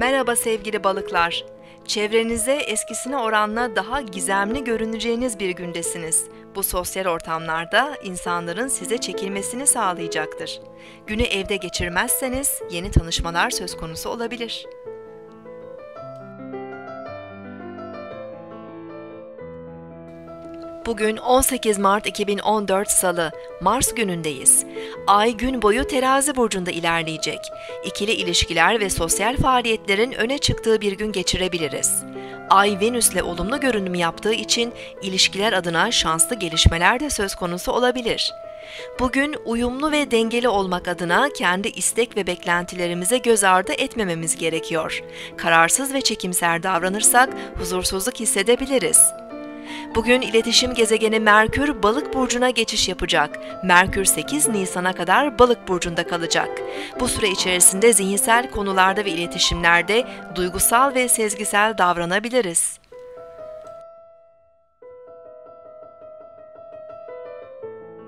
Merhaba sevgili balıklar. Çevrenize eskisine oranla daha gizemli görüneceğiniz bir gündesiniz. Bu sosyal ortamlarda insanların size çekilmesini sağlayacaktır. Günü evde geçirmezseniz yeni tanışmalar söz konusu olabilir. Bugün 18 Mart 2014 Salı, Mars günündeyiz. Ay gün boyu terazi burcunda ilerleyecek. İkili ilişkiler ve sosyal faaliyetlerin öne çıktığı bir gün geçirebiliriz. Ay Venüs'le olumlu görünüm yaptığı için ilişkiler adına şanslı gelişmeler de söz konusu olabilir. Bugün uyumlu ve dengeli olmak adına kendi istek ve beklentilerimize göz ardı etmememiz gerekiyor. Kararsız ve çekimser davranırsak huzursuzluk hissedebiliriz. Bugün iletişim gezegeni Merkür Balık burcuna geçiş yapacak. Merkür 8 Nisan'a kadar Balık burcunda kalacak. Bu süre içerisinde zihinsel konularda ve iletişimlerde duygusal ve sezgisel davranabiliriz.